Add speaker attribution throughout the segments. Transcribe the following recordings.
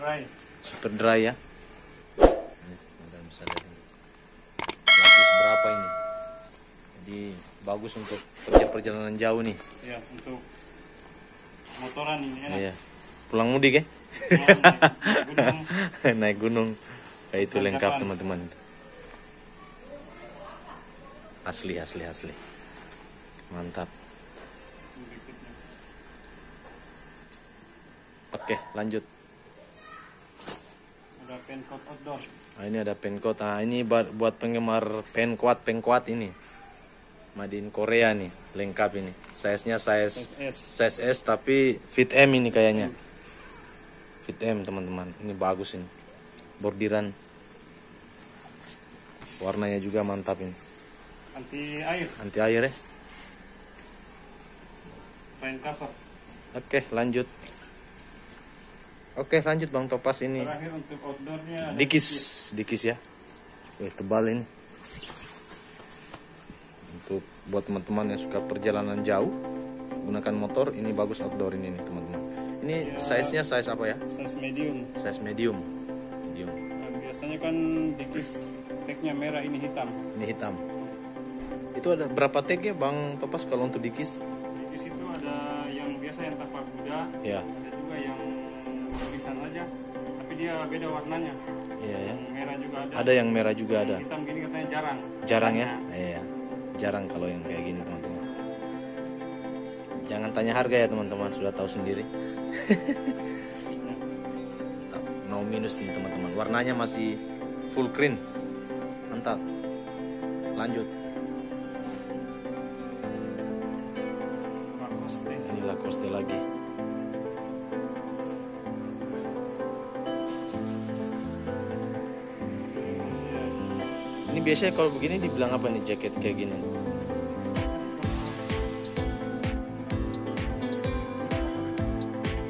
Speaker 1: dry.
Speaker 2: super dry ya. Ini, bisa lihat ini. Lapis berapa ini? Jadi bagus untuk kerja perjalanan jauh nih.
Speaker 1: Ya, untuk motoran ini enak.
Speaker 2: iya. Pulang mudik ya?
Speaker 1: Pulang naik gunung.
Speaker 2: naik gunung. Kayak itu lengkap teman-teman. Asli asli asli. Mantap. Oke lanjut
Speaker 1: Outdoor.
Speaker 2: Nah, ini ada pencoat. Nah, ini buat penggemar pen kuat pengkuat ini. Made in Korea nih, lengkap ini. Size-nya size
Speaker 1: SS.
Speaker 2: size S tapi fit M ini kayaknya. Fit M teman-teman. Ini bagus ini. Bordiran. Warnanya juga mantap ini.
Speaker 1: Anti air.
Speaker 2: Anti air ya.
Speaker 1: Cover.
Speaker 2: Oke, lanjut. Oke, lanjut Bang Topas ini.
Speaker 1: Terakhir untuk outdoornya ada
Speaker 2: Dikis, dikis ya. Wih, tebal ini. Untuk buat teman-teman yang suka perjalanan jauh, gunakan motor, ini bagus outdoor ini nih, teman-teman. Ini size-nya size apa ya?
Speaker 1: size medium.
Speaker 2: Size medium. Medium.
Speaker 1: Nah, biasanya kan dikis tagnya merah ini hitam.
Speaker 2: Ini hitam. Itu ada berapa tag ya Bang Topas kalau untuk dikis?
Speaker 1: Dikis itu ada yang biasa yang tanpa kuda,
Speaker 2: Ya.
Speaker 1: ada juga yang tulisan aja, tapi dia beda warnanya.
Speaker 2: Iya ya.
Speaker 1: Yang merah juga ada.
Speaker 2: Ada yang merah juga ada.
Speaker 1: Yang hitam gini katanya jarang.
Speaker 2: Jarang ya? Iya. Jarang kalau yang kayak gini, teman-teman. Jangan tanya harga ya, teman-teman. Sudah tahu sendiri. no minus nih, teman-teman. Warnanya masih full green. Mantap. Lanjut. Biasanya kalau begini dibilang apa nih jaket kayak gini?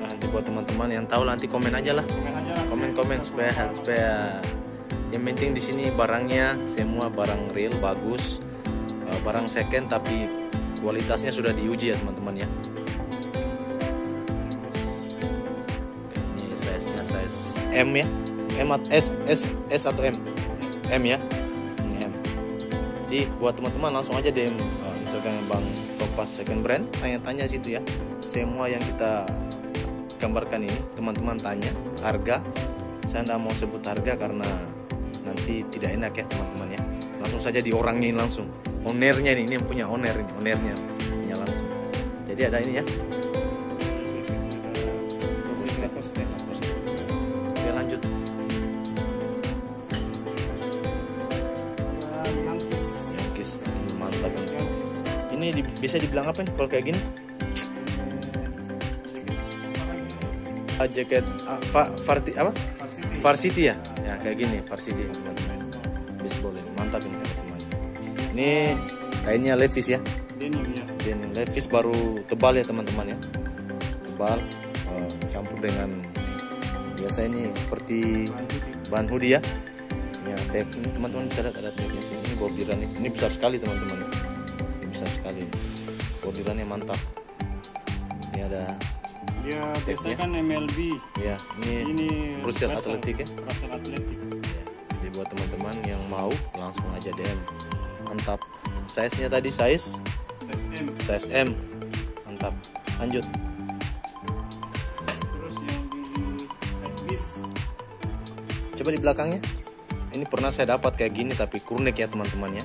Speaker 2: Nanti buat teman-teman yang tahu nanti komen aja lah.
Speaker 1: Komen aja lah.
Speaker 2: Komen-komen supaya supaya yang penting di sini barangnya semua barang real bagus, Uh, barang second tapi kualitasnya sudah diuji ya teman-teman ya. Ini size-nya size M ya. M atau S S S atau M? M ya. Jadi buat teman-teman langsung aja DM uh, Instagram Bang Topas Second Brand, tanya-tanya situ ya. Semua yang kita gambarkan ini teman-teman tanya harga. Saya tidak mau sebut harga karena nanti tidak enak ya teman-teman ya. Langsung saja diorangin langsung. Ownernya ini, ini yang punya owner ini, ownernya punya langsung. Jadi ada ini ya. Di- bisa dibilang apa nih kalau kayak gini? Ah, jaket farti apa?
Speaker 1: Varsity.
Speaker 2: Varsity ya? Ya kayak gini, Varsity teman-teman. Baseball ini mantap ini teman-teman. Ini kainnya Levi's ya.
Speaker 1: Denim ya.
Speaker 2: Dan Levi's baru tebal ya teman-teman ya. Tebal eh, campur dengan biasa ini seperti bahan hoodie ya. Ya, ini teman-teman bisa lihat ada sini. Ini bordiran ini. Ini besar sekali teman-teman. Besar sekali. Bordirannya mantap. Ini ada
Speaker 1: Dia biasanya
Speaker 2: ya.
Speaker 1: kan MLB.
Speaker 2: ya ini,
Speaker 1: Ini
Speaker 2: Brussels. Athletic ya.
Speaker 1: Russell Athletic.
Speaker 2: Ya, Jadi buat teman-teman yang mau langsung aja DM. Mantap. Size-nya tadi size
Speaker 1: SM.
Speaker 2: size M. Mantap. Lanjut.
Speaker 1: Terus yang di.
Speaker 2: Coba di belakangnya. Ini pernah saya dapat kayak gini tapi kurnik ya teman-teman ya.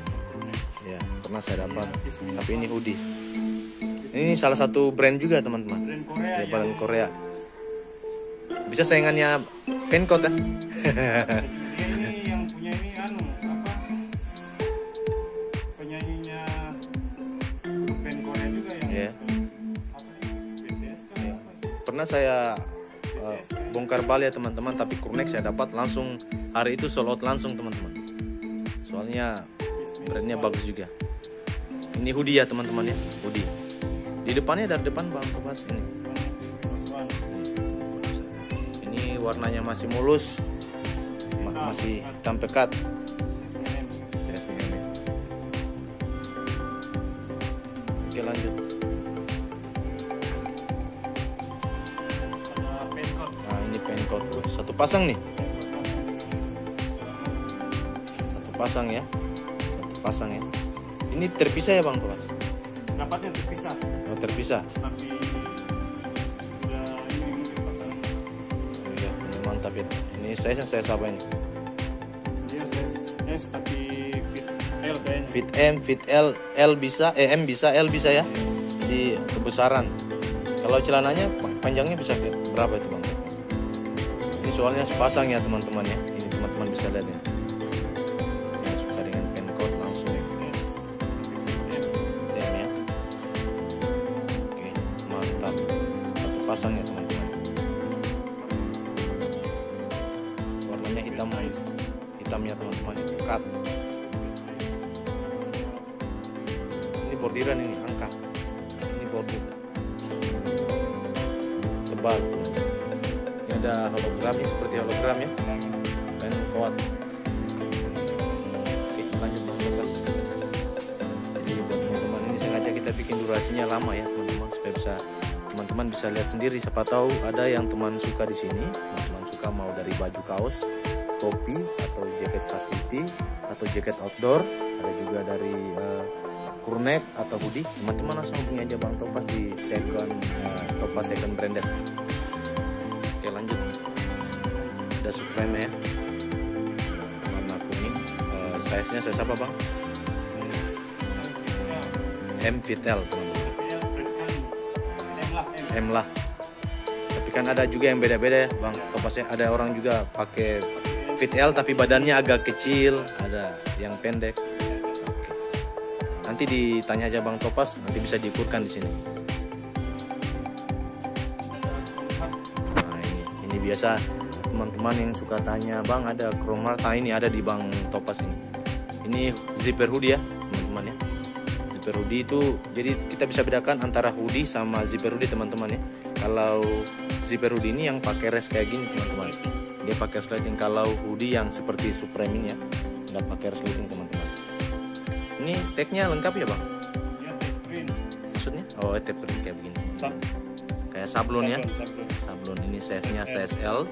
Speaker 2: Pernah saya dapat. Tapi ini hoodie. Ini salah satu brand juga teman-teman.
Speaker 1: Brand Korea
Speaker 2: Ya, brand Korea. Bisa saingannya Pencot ya.
Speaker 1: dia ini yang punya ini anu apa? Penyanyinya band Korea juga yang
Speaker 2: Iya.
Speaker 1: apa ini? BTS kan apa?
Speaker 2: Pernah saya uh, bongkar balik ya teman-teman tapi kurnek saya dapat langsung hari itu sold out langsung teman-teman. Soalnya brandnya bagus juga. Ini hoodie ya teman-teman ya, hoodie. Di depannya dari depan Bang Tobas ini. Ini warnanya masih mulus, ma- masih hitam pekat. Oke lanjut. Nah ini pen pencoat satu pasang nih satu pasang ya satu pasang ya ini terpisah ya bang Thomas?
Speaker 1: Dapatnya terpisah.
Speaker 2: Oh, terpisah?
Speaker 1: Tapi udah ini mungkin pasangan
Speaker 2: oh, iya ini mantap ya. Ini saya saya apa ini?
Speaker 1: Dia size S tapi fit L kayaknya.
Speaker 2: Fit M fit L L bisa eh M bisa L bisa ya. Jadi kebesaran. Kalau celananya pa- panjangnya bisa berapa itu bang ini soalnya sepasang ya teman-teman ya. Ini teman-teman bisa lihat ya warnanya hitam. Hitamnya teman-teman. Ya pekat ini bordiran ini angka. Ini bordir. Tebal. Ini ada hologramnya seperti hologram ya. Dan kuat. Oke lanjut Lukas jadi buat teman-teman ini sengaja kita bikin durasinya lama ya teman-teman supaya bisa teman-teman bisa lihat sendiri. Siapa tahu ada yang teman suka di sini teman-teman suka mau dari baju kaos topi atau jaket varsity atau jaket outdoor. Ada juga dari kurnet atau hoodie. Teman-teman langsung hubungi aja bang Topas di second eh, Topas second branded. Oke lanjut. Ada Supreme ya. Warna kuning. Eh, size nya size apa bang? M fit L teman-teman M lah. Tapi kan ada juga yang beda-beda ya bang Topasnya ada orang juga pakai fit L tapi badannya agak kecil. Ada yang pendek. Oke. nanti ditanya aja bang Topas nanti bisa diukurkan di sini. Nah ini ini biasa. Teman-teman yang suka tanya bang ada chroma nah ini ada di bang Topas ini. Ini zipper hoodie ya teman-teman ya. Zipper hoodie itu jadi kita bisa bedakan antara hoodie sama zipper hoodie teman-teman ya kalau zipper hoodie ini yang pakai res kayak gini teman-teman. Dia pakai resleting kalau hoodie yang seperti Supreme ini ya nggak pakai resleting teman-teman. Ini tagnya lengkap ya bang?
Speaker 1: Take print.
Speaker 2: Maksudnya? Oh tape print kayak begini.
Speaker 1: Sab-
Speaker 2: kayak sablon ya.
Speaker 1: Sablon,
Speaker 2: ini size nya size L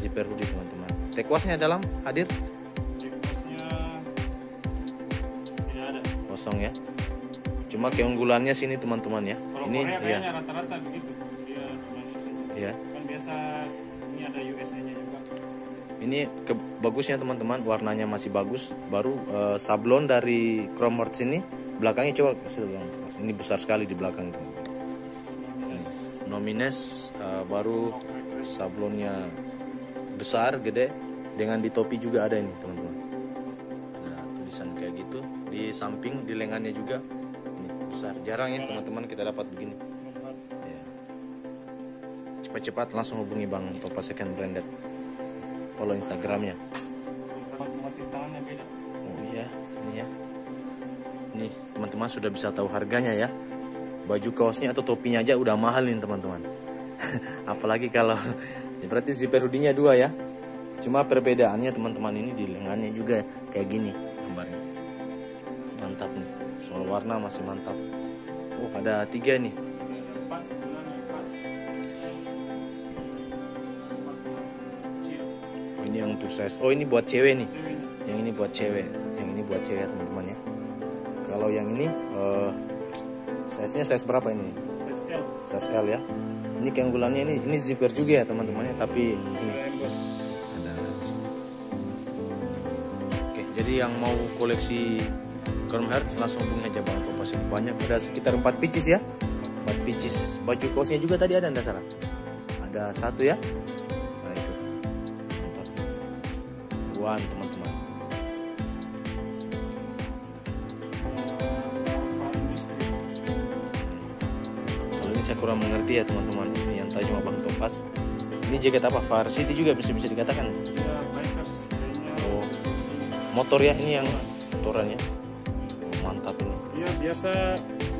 Speaker 2: zipper hoodie teman-teman. Tag wasnya dalam hadir?
Speaker 1: Dipusnya tidak ada.
Speaker 2: Kosong ya. Cuma keunggulannya sini teman-teman ya.
Speaker 1: Kalau
Speaker 2: ini
Speaker 1: Korea
Speaker 2: ya.
Speaker 1: rata-rata begitu biasa ini ada USA nya juga.
Speaker 2: Ini ke bagusnya teman-teman. Warnanya masih bagus. Baru eh, sablon dari chrome Hearts ini belakangnya coba kasih ini besar sekali di belakang itu. Nomines eh, baru sablonnya besar gede. Dengan di topi juga ada ini teman-teman. Ada tulisan kayak gitu. Di samping di lengannya juga. Ini besar. Jarang ya teman-teman kita dapat begini. Cepat-cepat langsung hubungi bang Topa Second Branded. Follow instagramnya. Oh iya ini ya. Nih teman-teman sudah bisa tahu harganya ya. Baju kaosnya atau topinya aja udah mahal nih teman-teman. Apalagi kalau ya berarti zipper hoodie-nya dua ya. Cuma perbedaannya teman-teman ini di lengannya juga kayak gini gambarnya. Mantap nih. Soal warna masih mantap. Oh ada tiga nih ini yang untuk size. Oh ini buat cewek nih. Yang ini buat cewek. Yang ini buat cewek teman-teman ya. Kalau yang ini eh size nya size berapa ini?
Speaker 1: Size L.
Speaker 2: Size L ya. Ini keunggulannya ini ini zipper juga ya teman-teman ya. Tapi ini.
Speaker 1: Ada
Speaker 2: oke jadi yang mau koleksi Chrome Hearts langsung hubungi aja bang. Topas banyak. Ada sekitar 4 pieces ya. 4 pieces baju kaosnya juga tadi ada enggak salah? Ada satu ya one teman-teman Kalau ini saya kurang mengerti ya teman-teman. Ini yang tahu cuma Bang Topas. Ini jaket apa? Varsity juga bisa bisa dikatakan. Oh, motor ya ini yang motoran ya. Oh, mantap ini.
Speaker 1: dia biasa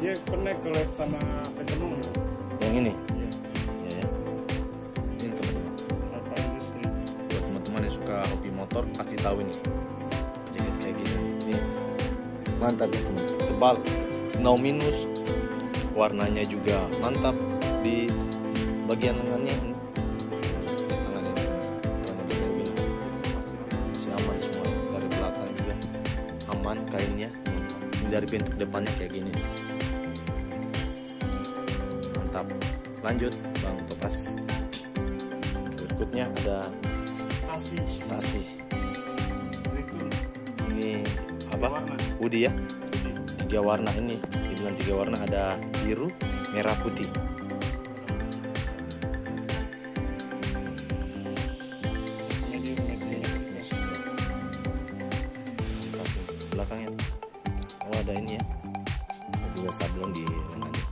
Speaker 1: dia connect collab sama Vetenom
Speaker 2: Yang ini. tahu ini. Jaket kayak gini. Ini mantap ya teman. Tebal. No minus. Warnanya juga mantap di bagian lengannya. Ini tangannya tangannya kayak gini. Masih aman semua ya. dari belakang juga. Aman kainnya. Dari pintu depannya kayak gini. Mantap. Lanjut bang topas berikutnya ada
Speaker 1: stasi.
Speaker 2: Stasi apa? Hoodie ya? Tiga warna ini dibilang tiga warna ada biru merah putih. Belakangnya. Oh ada ini ya. Ada juga sablon di lengannya.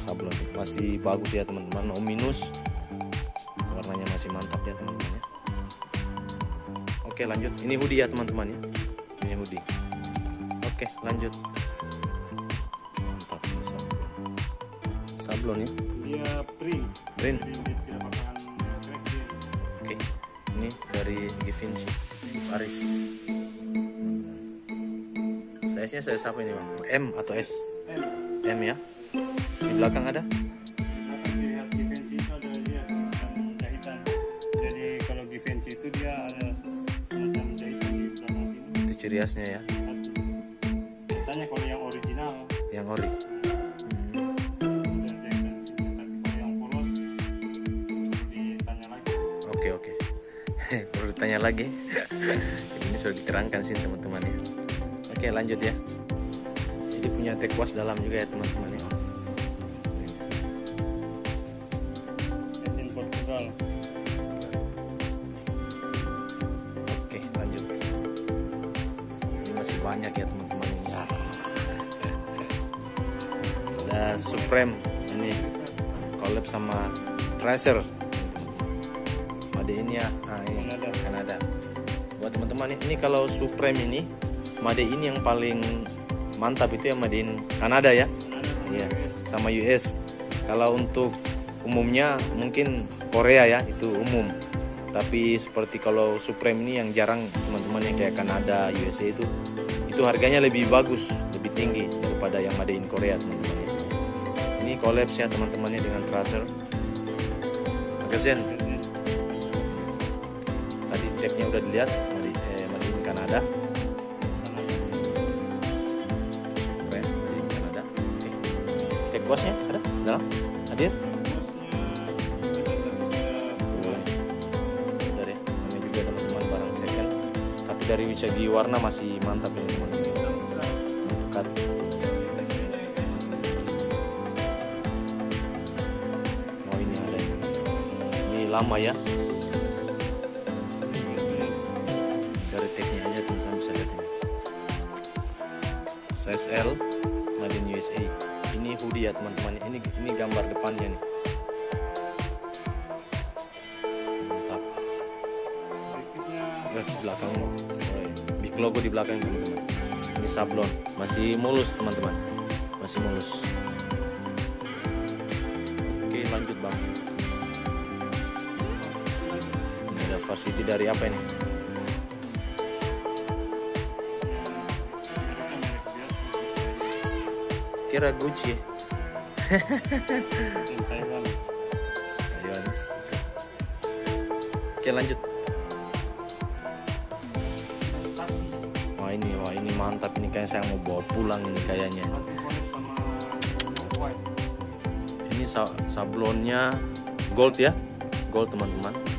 Speaker 2: Sablon. Masih bagus ya teman-teman. No oke lanjut. Ini hoodie ya teman-teman ya. Ini hoodie. Oke lanjut. Mantap. Sablon ya?
Speaker 1: Dia print.
Speaker 2: print. Oke ini dari Givenchy Paris. Size nya size apa ini bang? M atau S?
Speaker 1: M.
Speaker 2: M ya. Di belakang ada khasnya ya.
Speaker 1: Tanya kalau yang original
Speaker 2: yang ori Hmm. Oke oke. Perlu ditanya lagi. Ini sudah diterangkan sih teman-teman ya. Oke lanjut ya. Jadi punya tekwas dalam juga ya teman-teman ya. Supreme ini collab sama Tracer. Made in ya. Ah, ini
Speaker 1: Kanada.
Speaker 2: Kanada. Buat teman-teman ini kalau Supreme ini Made in yang paling mantap itu yang Made in Kanada ya. Iya, sama US. Kalau untuk umumnya mungkin Korea ya, itu umum. Tapi seperti kalau Supreme ini yang jarang teman-teman yang kayak Kanada, USA itu itu harganya lebih bagus, lebih tinggi daripada yang Made in Korea teman-teman. Collabs ya teman-temannya dengan Tracer. Magazine tadi tagnya udah dilihat Made, eh, Made in Kanada. Made in Kanada. Oke. Tag bosnya ada dalam hadir. Bentar ya. Juga teman-teman barang second. Tapi dari segi warna masih mantap ini teman lama ya. Dari tagnya aja teman-teman bisa lihat ini. Size L, made in USA. Ini hoodie ya teman-teman. Ini ini gambar depannya nih. Mantap. Eh, di belakang oh, big logo di belakang teman-teman ini sablon masih mulus teman-teman masih mulus varsity dari apa ini? Kira Gucci.
Speaker 1: Taiwan.
Speaker 2: Ayo, oke. lanjut. Wah ini wah ini mantap. Ini kayak saya mau bawa pulang ini kayaknya. Ini sa- sablonnya gold ya? Gold teman-teman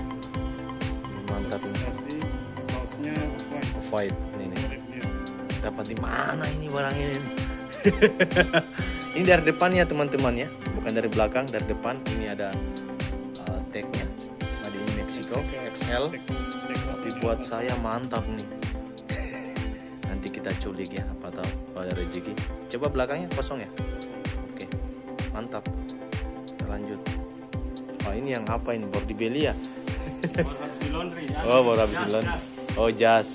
Speaker 2: mantap ini.
Speaker 1: Kaosnya White.
Speaker 2: ini. Nih. Dapat di mana ini barang ini? Ini dari depannya teman-teman ya. Bukan dari belakang dari depan. Ini ada uh, tagnya. Ada ini Mexico XL
Speaker 1: Teknis- teknis
Speaker 2: tapi
Speaker 1: di
Speaker 2: buat
Speaker 1: atas.
Speaker 2: saya mantap nih. Nanti kita culik ya apa tahu kalau ada rezeki. Coba belakangnya kosong ya? Oke mantap. Kita lanjut. Oh ini yang apa ini? Body belly ya
Speaker 1: di laundry. ya.
Speaker 2: oh baru habis
Speaker 1: jas.
Speaker 2: oh jas.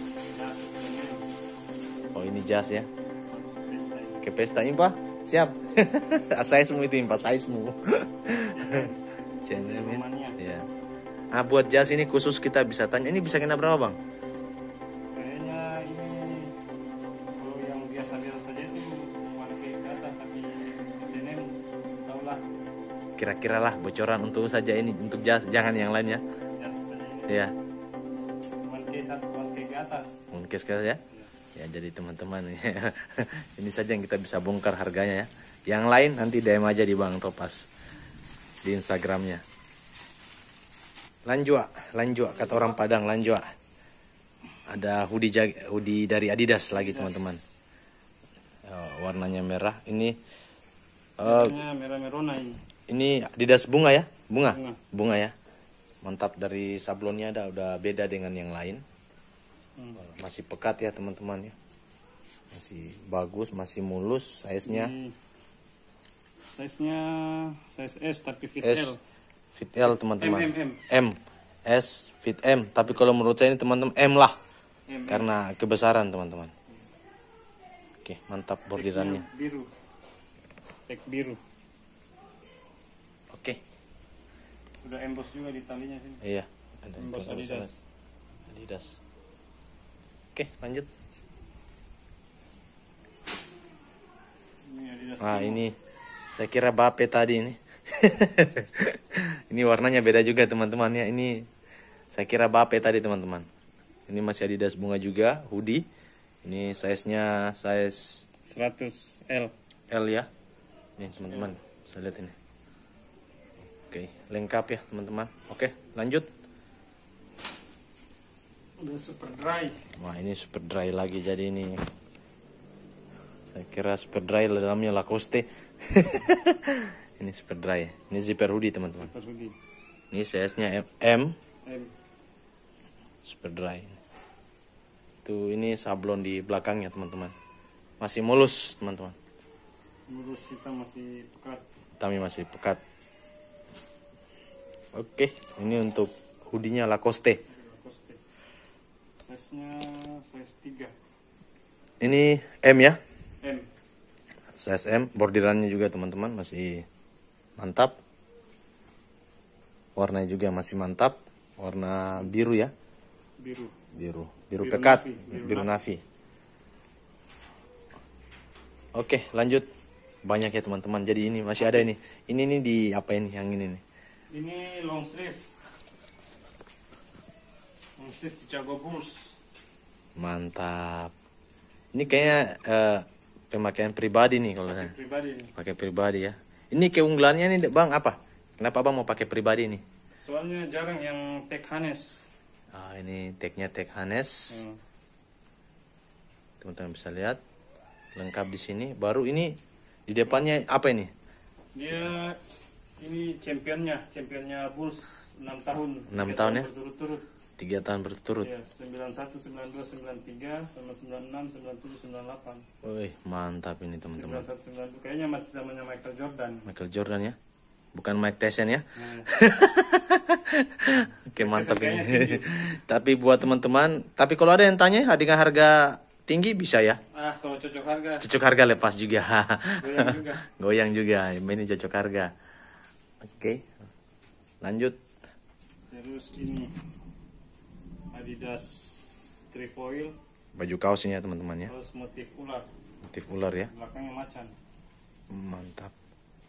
Speaker 2: Oh ini jas ya. Ke pesta ini pak. Siap. Size-mu itu impa size-mu. Channel ya nah buat jas ini khusus kita bisa tanya. Ini bisa kena berapa bang?
Speaker 1: Kayaknya ini kalau yang biasa-biasa saja itu tapi
Speaker 2: kira-kira lah bocoran untuk saja ini untuk jas. Jangan yang lain ya ya
Speaker 1: satu one K ke atas.
Speaker 2: mungkin sekali ya Ya jadi teman-teman ini saja yang kita bisa bongkar harganya ya. Yang lain nanti DM aja di Bang Topas di Instagramnya. Lanjua, lanjua kata orang Padang lanjua. Ada hoodie jag- hoodie dari Adidas lagi teman-teman. Oh, warnanya merah. Ini eh,
Speaker 1: Ini merah merona ini.
Speaker 2: ini Adidas bunga ya? Bunga.
Speaker 1: Bunga.
Speaker 2: Bunga ya. Mantap dari sablonnya ada udah beda dengan yang lain.
Speaker 1: Hmm.
Speaker 2: Masih pekat ya teman-teman ya. Masih bagus, masih mulus size-nya.
Speaker 1: Ini Size-nya size S tapi fit
Speaker 2: S
Speaker 1: L.
Speaker 2: fit L teman-teman.
Speaker 1: M, M,
Speaker 2: M S fit M. Tapi kalau menurut saya ini teman-teman M lah
Speaker 1: M, M.
Speaker 2: karena kebesaran teman-teman. Oke, mantap bordirannya.
Speaker 1: Biru. Tag biru.
Speaker 2: Oke.
Speaker 1: Sudah emboss juga di talinya sini.
Speaker 2: Iya, ada
Speaker 1: Emboss Adidas.
Speaker 2: Adidas. Oke, lanjut.
Speaker 1: Ini Adidas.
Speaker 2: Nah, ini saya kira Bape tadi ini. ini warnanya beda juga teman-teman ya. Ini saya kira Bape tadi teman-teman. Ini masih Adidas bunga juga, hoodie. Ini size-nya size
Speaker 1: 100 L.
Speaker 2: L ya. Nih teman-teman, bisa lihat ini. Oke, lengkap ya teman-teman. Oke, lanjut.
Speaker 1: Udah super dry.
Speaker 2: Wah ini super dry lagi jadi ini. Saya kira super dry dalamnya Lacoste. ini super dry. Ini zipper hoodie teman-teman.
Speaker 1: Hoodie.
Speaker 2: Ini size-nya M, M
Speaker 1: M.
Speaker 2: super dry. Tuh ini sablon di belakangnya teman-teman. Masih mulus teman-teman.
Speaker 1: Mulus hitam masih pekat.
Speaker 2: Tapi masih pekat. Oke, ini untuk hoodie-nya Lacoste.
Speaker 1: Lacoste. Size-nya size 3.
Speaker 2: Ini M ya.
Speaker 1: M.
Speaker 2: Size M, bordirannya juga teman-teman masih mantap. Warnanya juga masih mantap. Warna biru ya,
Speaker 1: Biru.
Speaker 2: biru, biru,
Speaker 1: Biru
Speaker 2: pekat,
Speaker 1: navy,
Speaker 2: biru,
Speaker 1: biru
Speaker 2: navy. Oke, lanjut. Banyak ya teman-teman. Jadi ini masih ada ini. Ini nih di apa ini yang ini nih?
Speaker 1: Ini long sleeve. Long sleeve Chicago Bulls.
Speaker 2: Mantap. Ini kayaknya eh, pemakaian pribadi nih kalau saya.
Speaker 1: Pribadi.
Speaker 2: Pakai pribadi ya. Ini keunggulannya nih Bang apa? Kenapa Bang mau pakai pribadi nih?
Speaker 1: Soalnya jarang yang tag harness.
Speaker 2: Ah, ini tagnya tag harness.
Speaker 1: Hmm.
Speaker 2: teman-teman bisa lihat lengkap di sini baru ini di depannya apa ini
Speaker 1: Dia ini championnya, championnya Bulls 6 tahun.
Speaker 2: Enam
Speaker 1: Tiga
Speaker 2: tahun ya?
Speaker 1: Berturut-turut.
Speaker 2: tiga tahun berturut
Speaker 1: Ya, 91, 92, 93, sama 96, 97, 98.
Speaker 2: Wih, mantap ini teman-teman
Speaker 1: 91, 92. Kayaknya masih zamannya Michael Jordan.
Speaker 2: Michael Jordan ya bukan Mike Tyson ya
Speaker 1: Nah,
Speaker 2: oke mantap ini tapi buat teman-teman tapi kalau ada yang tanya dengan harga tinggi bisa ya
Speaker 1: ah, kalau cocok harga,
Speaker 2: cocok harga lepas juga
Speaker 1: goyang juga.
Speaker 2: goyang juga ini cocok harga oke lanjut.
Speaker 1: Terus ini Adidas Trefoil,
Speaker 2: baju kaos ini ya teman-teman ya.
Speaker 1: Terus motif ular,
Speaker 2: motif ular ya.
Speaker 1: Belakangnya macan.
Speaker 2: mantap.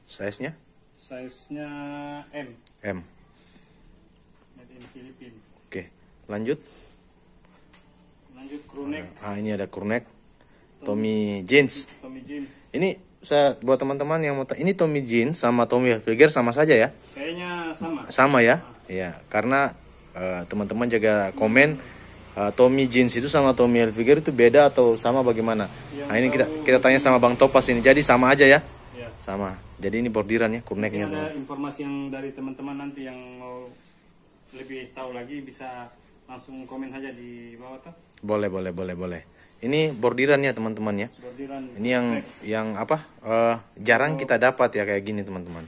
Speaker 2: Size nya
Speaker 1: Size-nya M,
Speaker 2: M.
Speaker 1: Made in Filipina.
Speaker 2: oke lanjut.
Speaker 1: Lanjut crewneck,
Speaker 2: ah ini ada kurnek Tommy Jeans
Speaker 1: Tommy Jeans.
Speaker 2: ini saya buat teman-teman yang mau ini Tommy Jeans sama Tommy Hilfiger sama saja ya?
Speaker 1: Kayaknya sama.
Speaker 2: sama ya? Iya karena eh, teman-teman jaga komen eh, Tommy Jeans itu sama Tommy Hilfiger itu beda atau sama bagaimana? Nah ini kita kita tanya sama Bang Topas ini. Jadi sama aja ya?
Speaker 1: Ya.
Speaker 2: sama. Jadi ini bordiran ya kurneknya
Speaker 1: ada informasi yang dari teman-teman nanti yang mau lebih tahu lagi bisa langsung komen aja di bawah tuh.
Speaker 2: boleh boleh boleh boleh ini bordirannya teman-teman ya.
Speaker 1: Bordiran.
Speaker 2: ini yang yang apa eh, jarang kita dapat ya kayak gini teman-teman.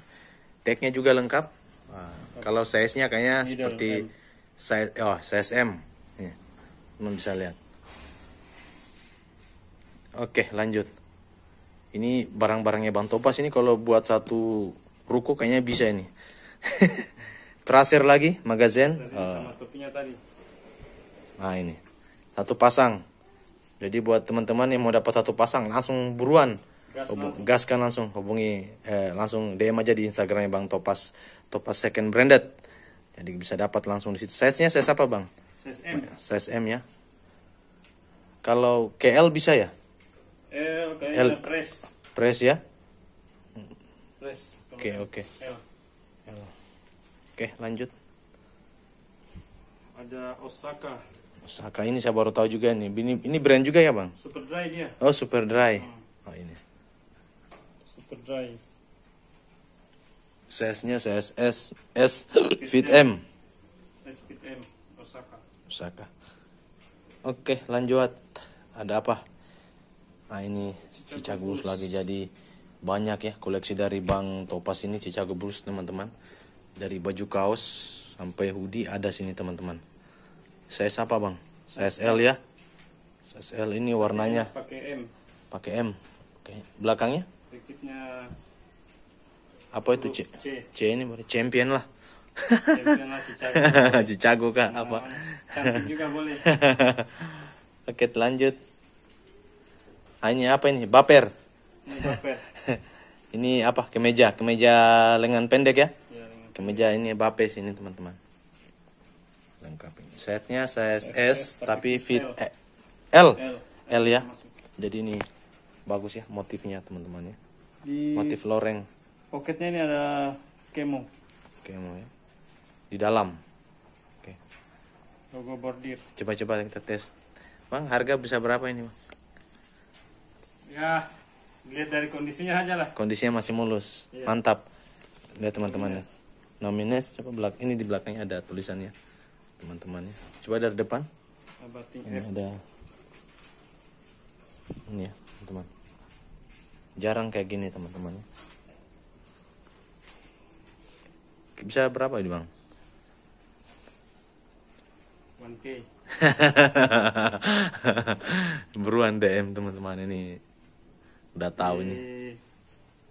Speaker 2: Tagnya juga lengkap. Wah, kalau size nya kayaknya
Speaker 1: Middle
Speaker 2: seperti size oh size M. Nih, teman bisa lihat. Oke lanjut. Ini barang-barangnya Bang Topas. Ini kalau buat satu ruko kayaknya bisa ini. Terakhir lagi
Speaker 1: sama topinya tadi.
Speaker 2: Nah ini. Satu pasang. Jadi buat teman-teman yang mau dapat satu pasang langsung buruan
Speaker 1: Gas
Speaker 2: Hubung-
Speaker 1: langsung.
Speaker 2: gaskan langsung hubungi eh, langsung DM aja di Instagramnya Bang Topas Topas Second Branded. Jadi bisa dapat langsung di situ. Size-nya size apa Bang?
Speaker 1: Size M.
Speaker 2: Size M ya. Kalau KL bisa ya?
Speaker 1: L kayaknya
Speaker 2: L.
Speaker 1: press.
Speaker 2: Press ya?
Speaker 1: Press.
Speaker 2: Oke, oke.
Speaker 1: L.
Speaker 2: Oke, lanjut.
Speaker 1: Ada Osaka.
Speaker 2: Osaka ini saya baru tahu juga nih. Ini ini brand juga ya, Bang?
Speaker 1: Super dry dia.
Speaker 2: Oh, Super Dry. Oh, ini.
Speaker 1: Super dry.
Speaker 2: Size-nya size S S Fit M.
Speaker 1: SPM Osaka.
Speaker 2: Osaka. Oke, lanjut. Ada apa? Nah, ini Bulls lagi jadi banyak ya koleksi dari Bang Topas ini Bulls teman-teman. Dari baju kaos sampai hoodie ada sini teman-teman. Size apa, Bang? Size L ya. Size L ini warnanya
Speaker 1: Pakai M.
Speaker 2: pakai M. Oke, belakangnya
Speaker 1: Sedikitnya
Speaker 2: apa itu C?
Speaker 1: C.
Speaker 2: C ini boleh champion lah.
Speaker 1: Champion lah Chicago.
Speaker 2: Chicago kah apa?
Speaker 1: Cantik juga boleh.
Speaker 2: Oke, lanjut. Ah, ini apa ini? Baper.
Speaker 1: Ini Baper.
Speaker 2: ini apa? Kemeja, kemeja lengan pendek ya?
Speaker 1: Ya, dengan
Speaker 2: Kemeja ini Bapes ini teman-teman. Lengkap ini. Size-nya size S, tapi fit
Speaker 1: L.
Speaker 2: eh, L.
Speaker 1: L.
Speaker 2: L ya.
Speaker 1: Masuk.
Speaker 2: Jadi ini bagus ya motifnya teman-teman ya.
Speaker 1: Di
Speaker 2: Motif loreng.
Speaker 1: pocketnya ini ada kemo.
Speaker 2: Oke, mau ya. Di dalam. Oke.
Speaker 1: Logo bordir.
Speaker 2: Coba-coba kita tes. Bang, harga bisa berapa ini, Bang?
Speaker 1: Ya, lihat dari kondisinya aja lah.
Speaker 2: Kondisinya masih mulus.
Speaker 1: Iya.
Speaker 2: Mantap. Lihat teman-teman ya. Nomines coba belak ini di belakangnya ada tulisannya. Teman-teman ya. Coba dari depan. Ini
Speaker 1: F.
Speaker 2: ada ini ya, teman. Jarang kayak gini teman-teman. ya. Bisa berapa ini, Bang?
Speaker 1: 1K.
Speaker 2: Beruan DM teman-teman ini. Udah tahu ini.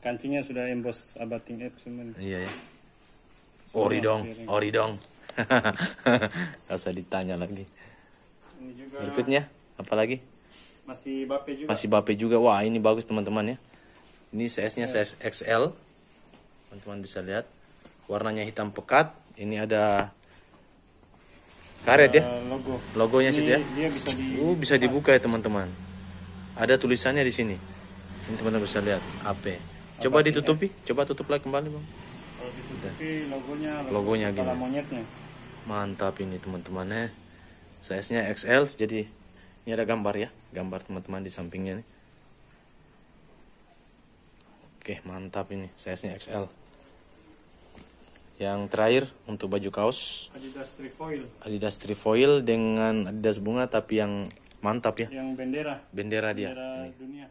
Speaker 1: Kancingnya sudah emboss abating F semua.
Speaker 2: Iya ya. Ori dong, ori dong. Gak usah ditanya lagi.
Speaker 1: Ini juga
Speaker 2: Berikutnya apa lagi?
Speaker 1: masih Bape juga.
Speaker 2: Masih Bape juga. Wah, ini bagus teman-teman ya. Ini size-nya size XL. Teman-teman bisa lihat. Warnanya hitam pekat. Ini ada karet ya.
Speaker 1: Eh, logo.
Speaker 2: Logonya situ ya.
Speaker 1: dia bisa di
Speaker 2: Uh, bisa dibuka ya teman-teman. Ada tulisannya di sini. Ini teman-teman bisa lihat. AP. Coba ditutupi. Coba tutup lagi kembali, Bang.
Speaker 1: Kalau ditutupi logonya
Speaker 2: Logonya gini.
Speaker 1: monyetnya.
Speaker 2: Mantap ini teman-teman ya. Size-nya XL jadi ini ada gambar ya, gambar teman-teman di sampingnya nih. Oke, mantap ini size-nya XL. Yang terakhir untuk baju kaos
Speaker 1: Adidas Trifoil
Speaker 2: Adidas Trifoil dengan Adidas bunga tapi yang mantap ya,
Speaker 1: yang bendera
Speaker 2: bendera dia.
Speaker 1: bendera
Speaker 2: Ini.
Speaker 1: dunia.